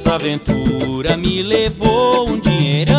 essa aventura me levou um dinheiro.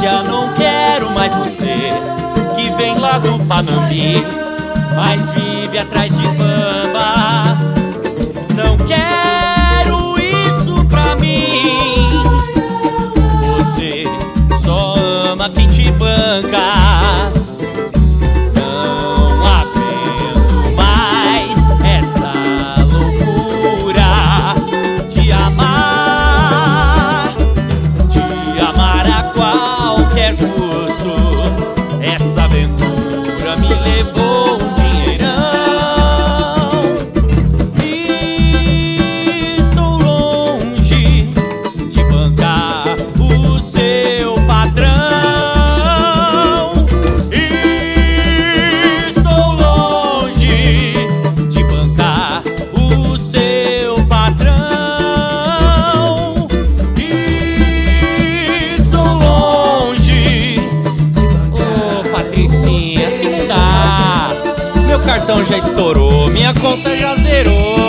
distância não quero mais você Que vem lá do Panambi Mas vive atrás de pano Essa aventura me levou cartão já estourou, minha conta já zerou.